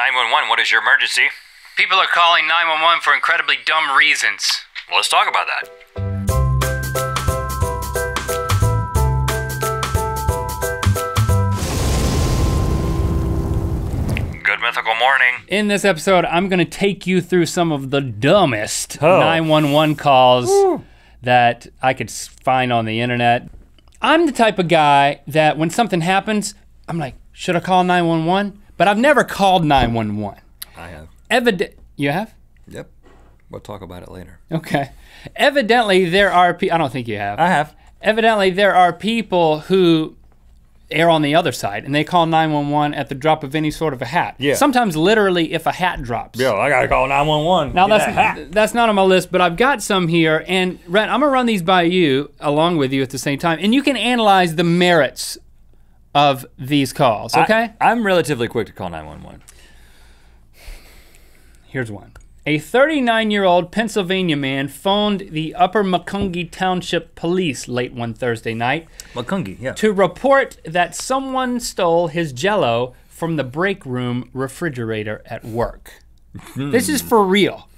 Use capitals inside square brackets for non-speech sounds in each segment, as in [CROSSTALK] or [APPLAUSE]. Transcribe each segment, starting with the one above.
911, what is your emergency? People are calling 911 for incredibly dumb reasons. Well, let's talk about that. Good mythical morning. In this episode, I'm gonna take you through some of the dumbest Oh. 911 calls that I could find on the internet. I'm the type of guy that when something happens, I'm like, should I call 911? But I've never called 911. I have. Evident, you have? Yep. We'll talk about it later. Okay. Evidently, there are people, I don't think you have. I have. Evidently, there are people who err on the other side and they call 911 at the drop of any sort of a hat. Yeah. Sometimes literally if a hat drops. Yo, I gotta call 911. Now that's that's not on my list, but I've got some here, and Rhett, I'm gonna run these by you along with you at the same time, and you can analyze the merits of these calls. Okay? I, am relatively quick to call 911. Here's one. A 39-year-old Pennsylvania man phoned the Upper Macungie Township Police late one Thursday night Macungie, yeah. to report that someone stole his Jello from the break room refrigerator at work. this is for real.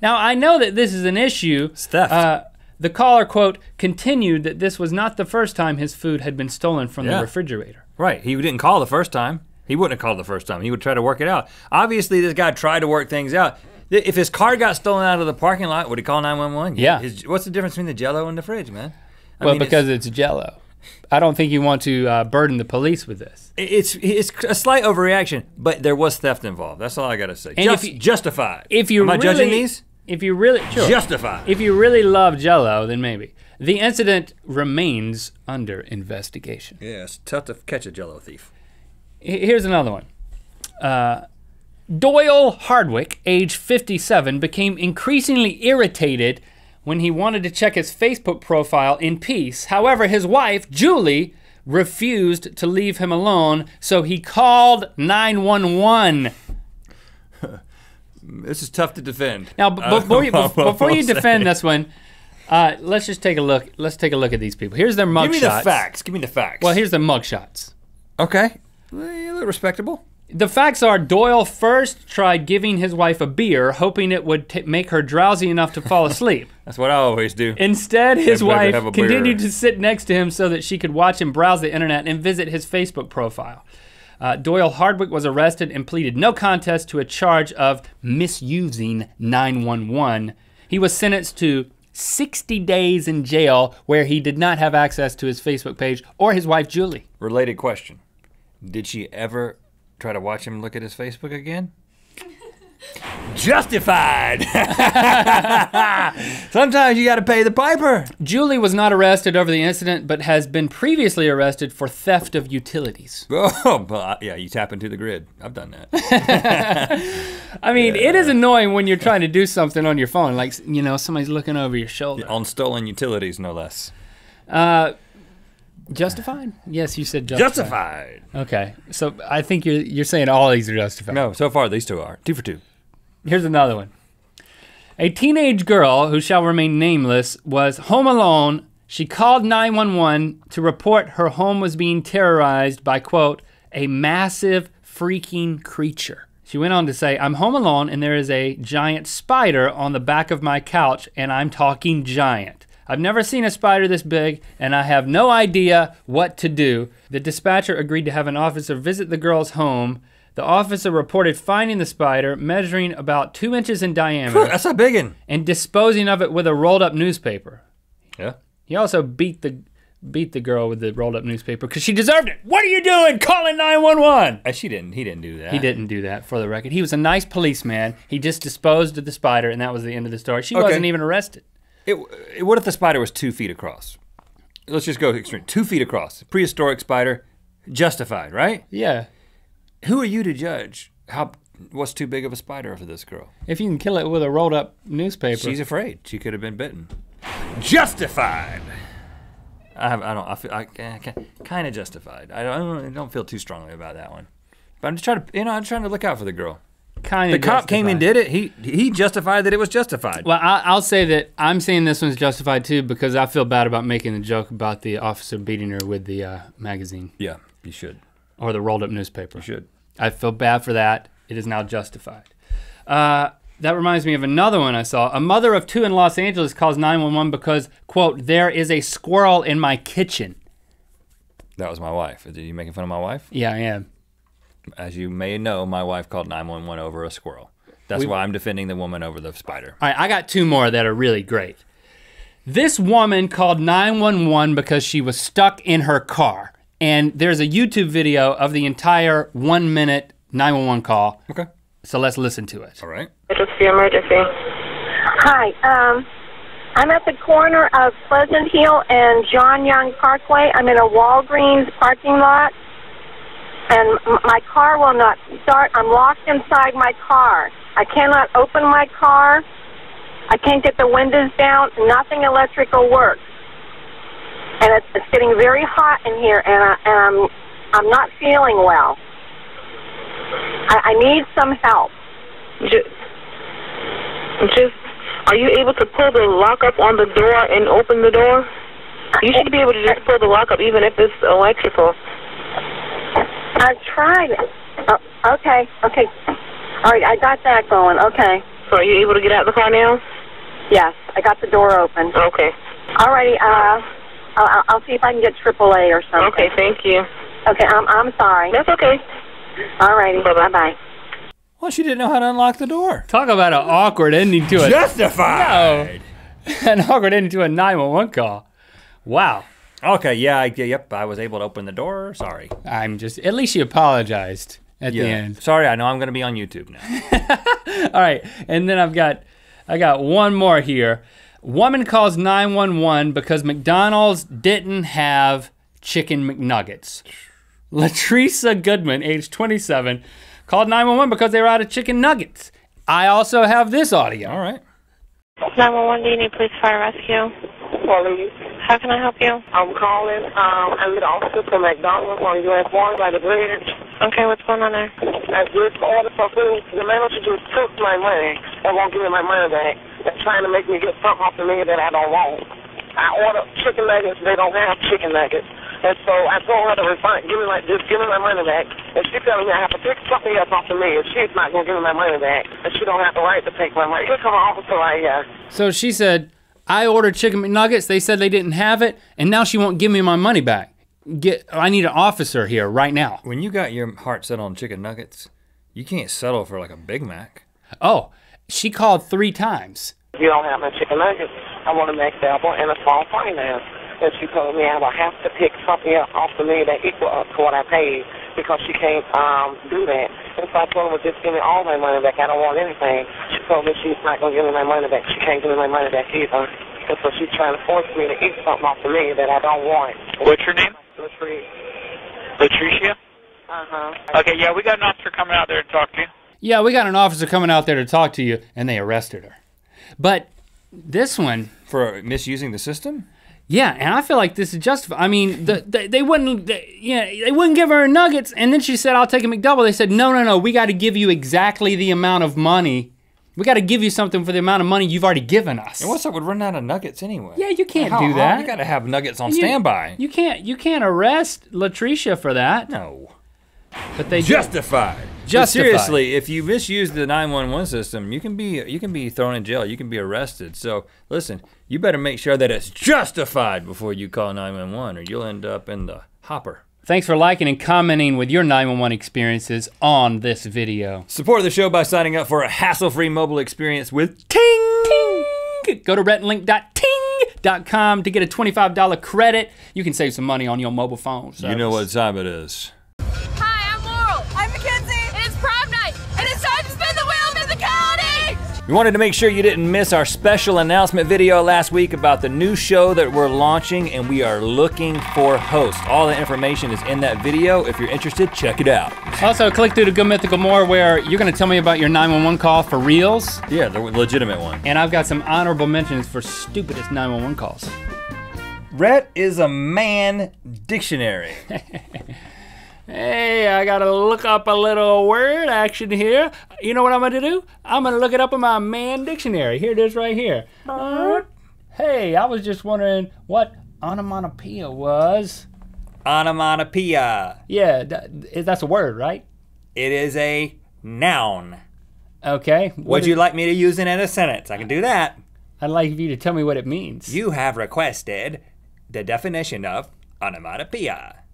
Now I know that this is an issue. It's theft. Uh, the caller quote continued that this was not the first time his food had been stolen from Yeah. the refrigerator. Right. He didn't call the first time. He wouldn't have called the first time. He would try to work it out. Obviously, this guy tried to work things out. If his car got stolen out of the parking lot, would he call 911? Yeah. His, what's the difference between the Jello and the fridge, man? I well, mean, because it's, Jello. I don't think you want to uh, burden the police with this. It's it's a slight overreaction, but there was theft involved. That's all I gotta say. And Just, if you- justified. If you am I really, judging these? If you really sure. Justified. If you really love Jello, then maybe. The incident remains under investigation. yeah, it's tough to catch a Jello thief. Here's another one. Uh, Doyle Hardwick, age 57, became increasingly irritated when he wanted to check his Facebook profile in peace. However, his wife, Julie, refused to leave him alone, so he called 911. [LAUGHS] This is tough to defend. Now, b- Uh, before you, [LAUGHS] before you defend this one, uh, let's just take a look. Let's take a look at these people. Here's their give me the mugshots. facts. Give me the facts. Well, here's the mugshots. okay. You look respectable. The facts are Doyle first tried giving his wife a beer, hoping it would t- make her drowsy enough to fall asleep. [LAUGHS] That's what I always do. Instead, his wife continued to sit next to him so that she could watch him browse the internet and visit his Facebook profile. Uh, Doyle Hardwick was arrested and pleaded no contest to a charge of misusing 911. He was sentenced to 60 days in jail where he did not have access to his Facebook page or his wife, Julie. Related question: Did she ever try to watch him look at his Facebook again? [LAUGHS] Justified. [LAUGHS] Sometimes you got to pay the piper. Julie was not arrested over the incident, but has been previously arrested for theft of utilities. [LAUGHS] Oh, but uh, yeah, you tap into the grid. I've done that. [LAUGHS] I mean, it is annoying when you're trying to do something on your phone, like you know somebody's looking over your shoulder. On stolen utilities, no less. Uh, justified? Yes, you said justified. Justified. Okay, so I think you're you're saying all these are justified. No, so far these two are two for two. Here's another one. A teenage girl who shall remain nameless was home alone. She called 911 to report her home was being terrorized by, quote, a massive freaking creature. She went on to say, I'm home alone and there is a giant spider on the back of my couch, and I'm talking giant. I've never seen a spider this big, and I have no idea what to do. The dispatcher agreed to have an officer visit the girl's home. The officer reported finding the spider measuring about two inches in diameter That's a big one. and disposing of it with a rolled up newspaper. Yeah. He also beat the beat the girl with the rolled up newspaper because she deserved it. What are you doing calling 911? Uh, she didn't. He didn't do that. He didn't do that for the record. He was a nice policeman. He just disposed of the spider and that was the end of the story. She Okay. wasn't even arrested. It, it, what if the spider was two feet across? Let's just go extreme. Two feet across. Prehistoric spider, justified, right? Yeah. Who are you to judge how what's too big of a spider for this girl? If you can kill it with a rolled up newspaper. She's afraid. She could have been bitten. Justified. I have. I don't. I feel. I, kind of justified. I don't. I don't feel too strongly about that one. But I'm just trying to. You know, I'm trying to look out for the girl. kind of. The of cop came and did it. He he justified that it was justified. Well, I, I'll say that I'm saying this one's justified too because I feel bad about making the joke about the officer beating her with the uh, magazine Yeah, you should. Or the rolled up newspaper. You should. I feel bad for that. It is now justified. Uh, that reminds me of another one I saw. A mother of two in Los Angeles calls 911 because, quote, there is a squirrel in my kitchen. That was my wife. Are you making fun of my wife? Yeah, I am. As you may know, my wife called 911 over a squirrel. That's We- why I'm defending the woman over the spider. All right, I got two more that are really great. This woman called 911 because she was stuck in her car. And there's a YouTube video of the entire one minute 911 call. Okay. So let's listen to it. All right. Emergency, emergency. Hi, um, I'm at the corner of Pleasant Hill and John Young Parkway. I'm in a Walgreens parking lot, and my car will not start. I'm locked inside my car. I cannot open my car. I can't get the windows down. Nothing electrical works, and it's, it's getting very hot in here, and, I, and I'm I'm not feeling well. I, I need some help. Just, just, are you able to pull the lock up on the door and open the door? You should be able to just pull the lock up even if it's electrical. I've tried. Oh, okay, okay. All right, I got that going. Okay. So are you able to get out of the car now? Yes, I got the door open. Okay. All righty, uh, I'll, I'll see if I can get AAA or something. Okay, thank you. Okay, I'm, I'm sorry. That's okay. All righty, Bye-bye. bye-bye. Well, she didn't know how to unlock the door. Talk about an awkward ending to it. Justified. [LAUGHS] an awkward ending to a 911 call. Wow. Okay. Yeah. I, yep. I was able to open the door. Sorry. I'm just, at least she apologized at the end. Sorry. I know I'm going to be on YouTube now. [LAUGHS] All right, and then I've got I got one more here. Woman calls 911 because McDonald's didn't have chicken McNuggets. Latricia Goodman, age 27, called 911 because they were out of chicken nuggets. I also have this audio. All right. 911, do you need police fire rescue? Police. How can I help you? I'm calling. Um, I'm the officer from McDonald's on US 1 by the bridge. Okay, what's going on there? I just ordered some food. The manager just took my money I won't give me my money back. They're trying to make me get something off the menu that I don't want. I ordered chicken nuggets. They don't have chicken nuggets. And so I told her to refund, give me my, just give me my money back. And she's telling me I have to pick something else off the menu. She's not going to give me my money back. And she don't have the right to take my money. Here come an officer right here. So she said, I ordered chicken McNuggets. They said they didn't have it, and now she won't give me my money back. Get, I need an officer here right now. When you got your heart set on chicken nuggets, you can't settle for like a Big Mac. Oh, she called three times. You don't have my chicken nuggets. I want a McDouble and a small finance. And she told me I will have to pick something else off the menu that equal up to what I paid because she can't um, do that. And so I told her, well, just give me all my money back. I don't want anything. She told me she's not going to give me my money back. She can't give me my money back either. And so she's trying to force me to eat something off the menu that I don't want. What's your name? Let's read. Latricia? Uh-huh. Okay, yeah, we got an officer coming out there to talk to you. Yeah, we got an officer coming out there to talk to you, and they arrested her. But this one, For misusing the system? yeah, and I feel like this is justified. I mean, the, the, they wouldn't, they, yeah, they wouldn't give her nuggets, and then she said, "I'll take a McDouble." They said, "No, no, no, we got to give you exactly the amount of money. We got to give you something for the amount of money you've already given us." And what's up with running out of nuggets anyway? Yeah, you can't How- do that. You got to have nuggets on You- standby. You can't, you can't arrest Latricia for that. no. But they did. Justified. But seriously, if you misuse the 911 system, you can be you can be thrown in jail. You can be arrested. So listen, you better make sure that it's justified before you call 911, or you'll end up in the hopper. Thanks for liking and commenting with your 911 experiences on this video. Support the show by signing up for a hassle-free mobile experience with Ting. Ting! Go to rhettandlink.ting.com to get a $25 credit. You can save some money on your mobile phone. You know what time it is. We wanted to make sure you didn't miss our special announcement video last week about the new show that we're launching, and we are looking for hosts. All the information is in that video. If you're interested, check it out. Also, click through to Good Mythical More where you're going to tell me about your 911 call for reals. Yeah, the legitimate one. And I've got some honorable mentions for stupidest 911 calls. Rhett is a man dictionary. [LAUGHS] Hey, I gotta look up a little word action here. You know what I'm gonna do? I'm gonna look it up in my man dictionary. Here it is right here. Hey, I was just wondering what onomatopoeia was. Onomatopoeia. Yeah, that, that's a word, right? It is a noun. Okay. what Would is- you like me to use it in a sentence? I can do that. I'd like you to tell me what it means. You have requested the definition of onomatopoeia.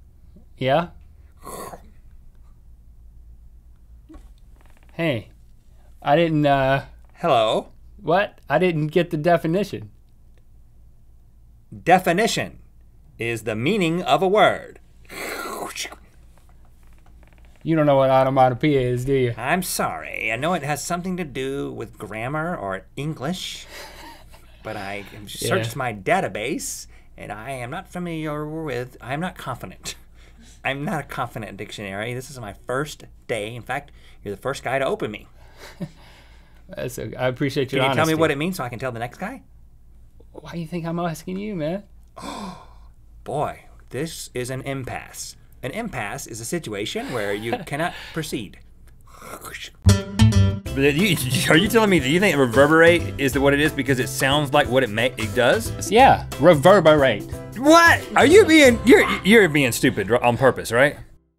Yeah? Hey, I didn't, uh, Hello. what? I didn't get the definition. Definition is the meaning of a word. You don't know what onomatopoeia is, do you? I'm sorry. I know it has something to do with grammar or English, but I [LAUGHS] searched my database and I am not familiar with, I am not confident. I'm not a confident dictionary. This is my first day. In fact, you're the first guy to open me. [LAUGHS] That's okay. I appreciate your. Can you honesty. tell me what it means so I can tell the next guy? Why do you think I'm asking you, man? [GASPS] Boy, this is an impasse. An impasse is a situation where you [LAUGHS] cannot proceed. [LAUGHS] Are you telling me that you think reverberate is what it is because it sounds like what it ma- it does? Yeah, reverberate. What? Are you being you're you're being stupid on purpose, right?